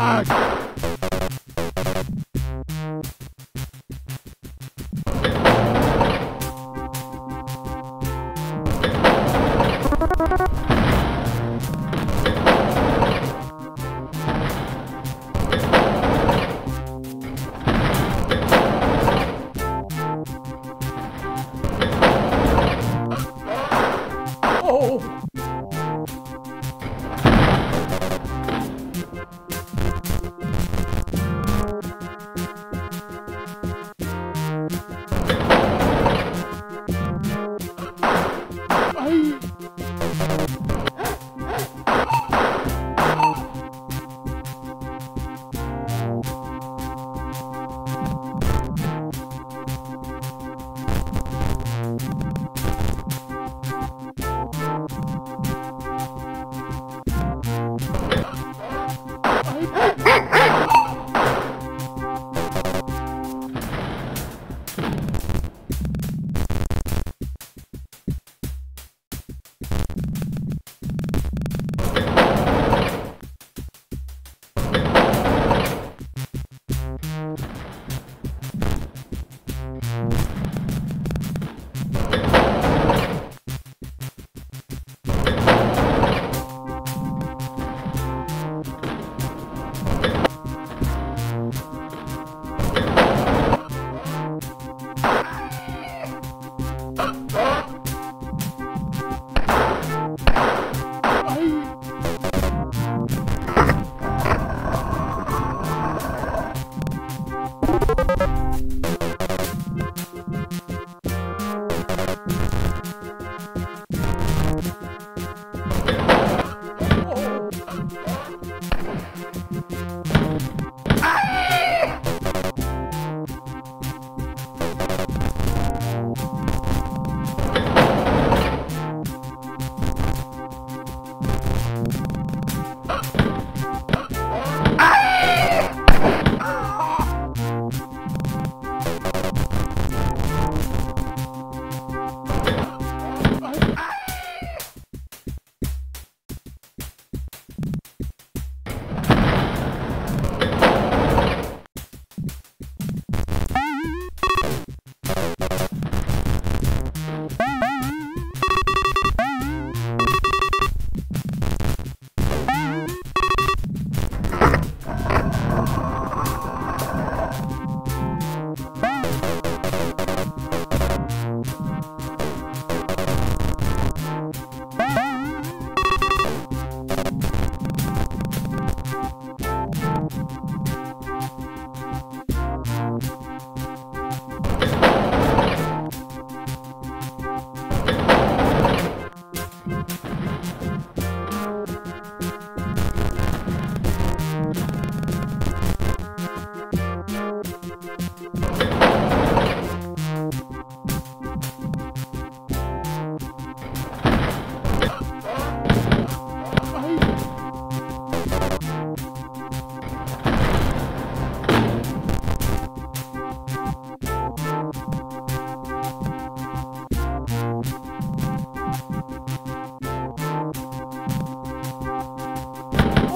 Ah!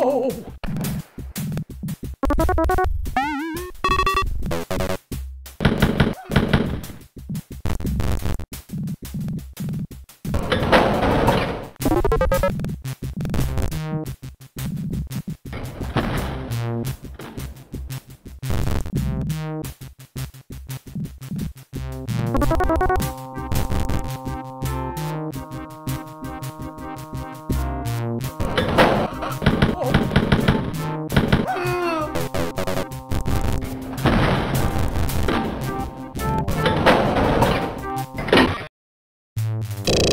You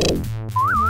Música